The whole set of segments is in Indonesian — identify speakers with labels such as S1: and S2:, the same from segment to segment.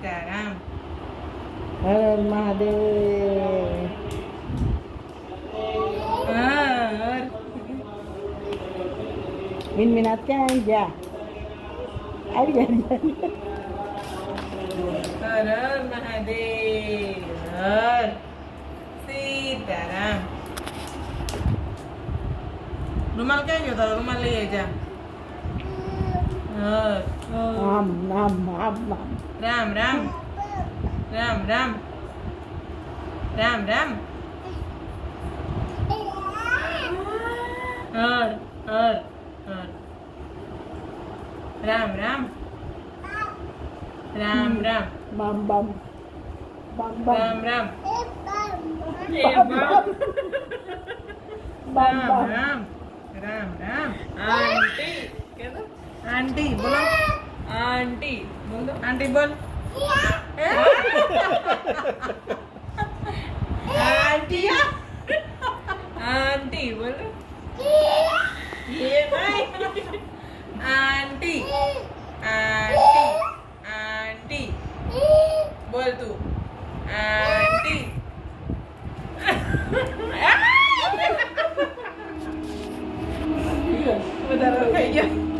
S1: sekarang.
S2: Halo Mahadev.
S1: Har.
S2: Min minat kan ya? Ayo jadi.
S1: Har Mahadev. Har. Sitaram. Rumah kan ya? Tahu rumah liya ya? Ờ,
S3: ờ
S2: ram ram ram ram.
S1: Ram ram. Ram ram. Ram ram. Ờ ờ ờ. Ram ram. Ram ừ. ram.
S2: Bam bam. Bam bam. Ram
S1: ram.
S2: Bam bam. Bam
S1: ram ram
S3: auntie
S1: auntie बोलो।
S3: Auntie बोलो।
S1: Auntie बोल। Auntie
S3: auntie
S1: बोलो।
S3: ये भाई।
S1: Auntie auntie auntie बोल तू। Auntie
S3: Bentar, kayaknya.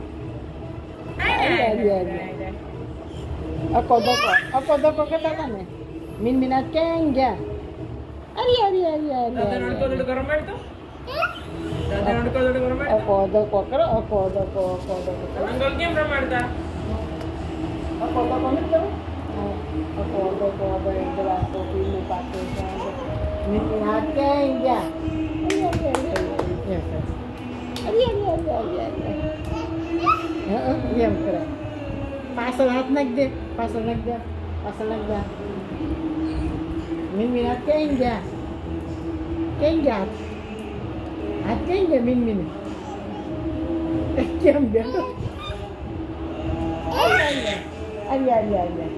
S1: iya iya
S2: ako doko ako doko kata kami min minat kenga ari ari ari ari
S3: ako
S2: doko karo ako doko ako doko nangal
S3: game ramarta
S2: ako doko nito ako doko ba yung dalawa ko pinupato sa minat kenga diam keren pasal hat nak pasal nak pasal nak de min min at kenja kenja at kenja min min eh kiam dia? Tu ayah ayah ayah